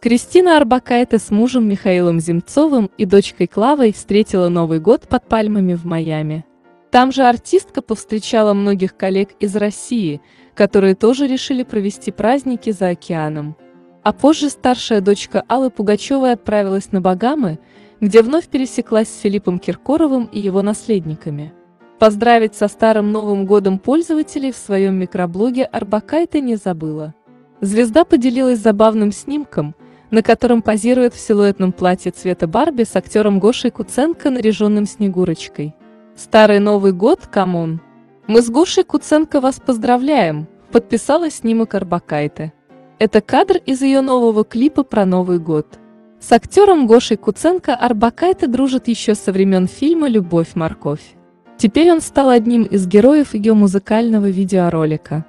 Кристина Арбакайте с мужем Михаилом Земцовым и дочкой Клавой встретила Новый год под пальмами в Майами. Там же артистка повстречала многих коллег из России, которые тоже решили провести праздники за океаном. А позже старшая дочка Аллы Пугачевой отправилась на Багамы, где вновь пересеклась с Филиппом Киркоровым и его наследниками. Поздравить со Старым Новым Годом пользователей в своем микроблоге Арбакайте не забыла. Звезда поделилась забавным снимком – на котором позирует в силуэтном платье цвета Барби с актером Гошей Куценко, наряженным Снегурочкой. Старый Новый год, come on! Мы с Гошей Куценко вас поздравляем, подписала снимок Орбакайте. Это кадр из ее нового клипа про Новый год. С актером Гошей Куценко Орбакайте дружит еще со времен фильма «Любовь-морковь». Теперь он стал одним из героев ее музыкального видеоролика.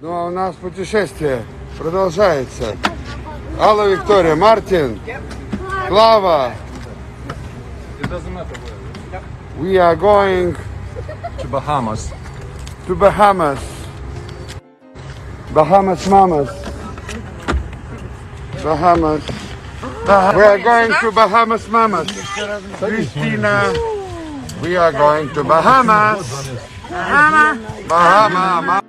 Ну а у нас путешествие продолжается. Алла Виктория, Мартин, Клава. We are going to Bahamas. to Bahamas. Bahamas Mamas. Bahamas. We are going to Bahamas Mamas. Christina. We are going to Bahamas. Bahama. Bahama.